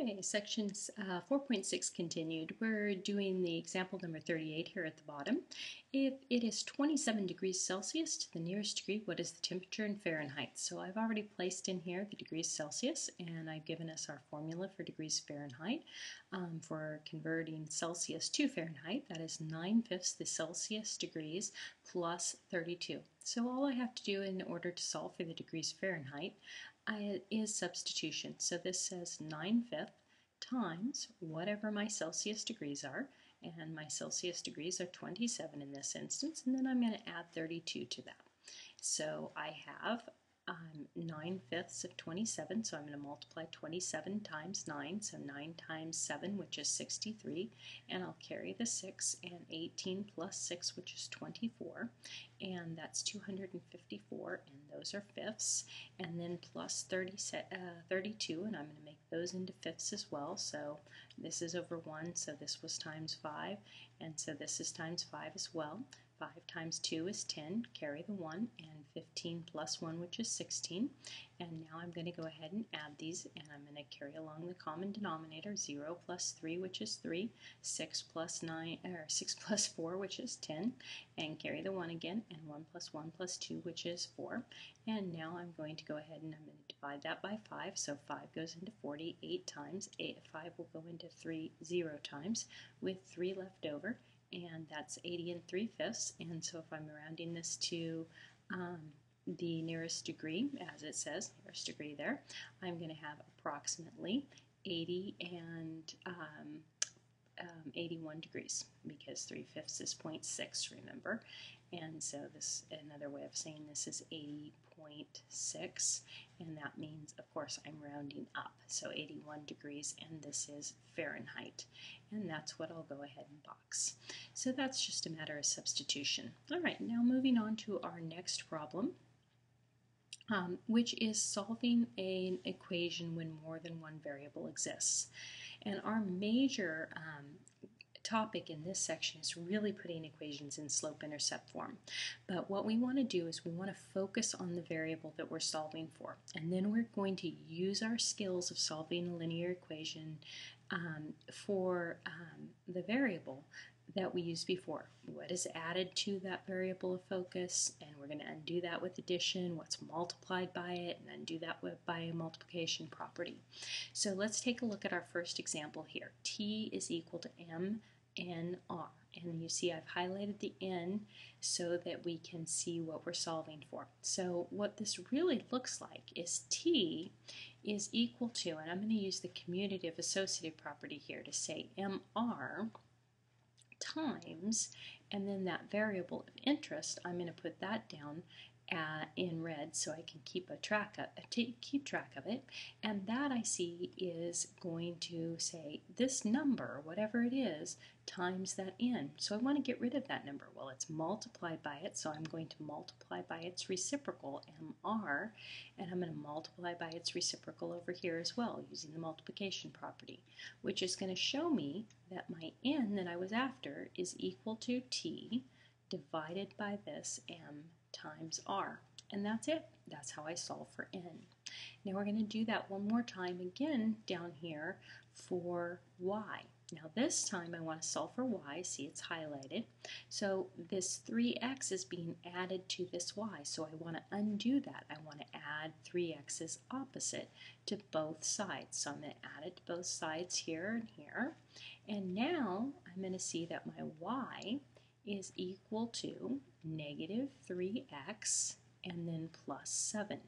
Okay, section uh, 4.6 continued. We're doing the example number 38 here at the bottom. If it is 27 degrees Celsius to the nearest degree, what is the temperature in Fahrenheit? So I've already placed in here the degrees Celsius, and I've given us our formula for degrees Fahrenheit um, for converting Celsius to Fahrenheit. That is 9 fifths the Celsius degrees plus 32. So all I have to do in order to solve for the degrees Fahrenheit is substitution. So this says 9 fifths times whatever my Celsius degrees are, and my Celsius degrees are 27 in this instance, and then I'm going to add 32 to that. So I have um, 9 fifths of 27, so I'm going to multiply 27 times 9, so 9 times 7, which is 63, and I'll carry the 6, and 18 plus 6, which is 24, and that's 254, and those are fifths, and then plus 30, uh, 32, and I'm going to make those into fifths as well, so this is over 1, so this was times 5, and so this is times 5 as well. 5 times 2 is 10, carry the 1, and 15 plus 1, which is 16. And now I'm going to go ahead and add these, and I'm going to carry along the common denominator, 0 plus 3, which is 3, 6 plus 9, or 6 plus 4, which is 10, and carry the 1 again, and 1 plus 1 plus 2, which is 4. And now I'm going to go ahead and I'm going to divide that by 5, so 5 goes into 48 times, 8, 5 will go into 3 0 times, with 3 left over, and that's 80 and 3 fifths. And so if I'm rounding this to um, the nearest degree, as it says, nearest degree there, I'm going to have approximately 80 and um, um, 81 degrees because 3 fifths is 0.6, remember? And so this, another way of saying this is 80.6, and that means, of course, I'm rounding up. So 81 degrees, and this is Fahrenheit. And that's what I'll go ahead and box. So that's just a matter of substitution. All right, now moving on to our next problem. Um, which is solving an equation when more than one variable exists. And our major um, topic in this section is really putting equations in slope-intercept form. But what we want to do is we want to focus on the variable that we're solving for. And then we're going to use our skills of solving a linear equation um, for um, the variable that we used before. What is added to that variable of focus, and we're going to undo that with addition, what's multiplied by it, and undo that with, by a multiplication property. So let's take a look at our first example here. T is equal to m n r. And you see I've highlighted the n so that we can see what we're solving for. So what this really looks like is t is equal to, and I'm going to use the commutative associative property here to say mr times, and then that variable of interest, I'm going to put that down uh, in red so I can keep a track of keep track of it. And that I see is going to say this number whatever it is times that n. So I want to get rid of that number. Well it's multiplied by it so I'm going to multiply by its reciprocal mr and I'm going to multiply by its reciprocal over here as well using the multiplication property which is going to show me that my n that I was after is equal to t divided by this m times r. And that's it. That's how I solve for n. Now we're going to do that one more time again down here for y. Now this time I want to solve for y. See it's highlighted. So this 3x is being added to this y. So I want to undo that. I want to add 3x's opposite to both sides. So I'm going to add it to both sides here and here. And now I'm going to see that my y is equal to negative 3x and then plus 7.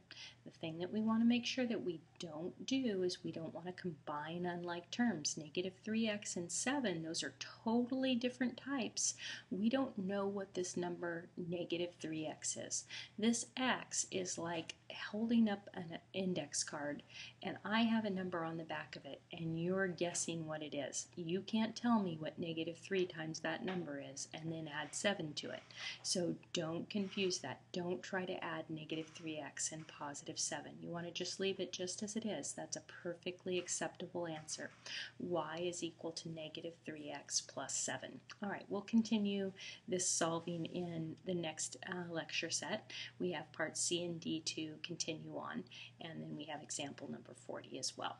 The thing that we want to make sure that we don't do is we don't want to combine unlike terms. Negative 3x and 7, those are totally different types. We don't know what this number negative 3x is. This x is like holding up an index card and I have a number on the back of it and you're guessing what it is. You can't tell me what negative 3 times that number is and then add 7 to it. So don't confuse that. Don't try to add negative 3x and positive 7. You want to just leave it just as it is. That's a perfectly acceptable answer. y is equal to negative 3x plus 7. All right, we'll continue this solving in the next uh, lecture set. We have parts C and D to continue on, and then we have example number 40 as well.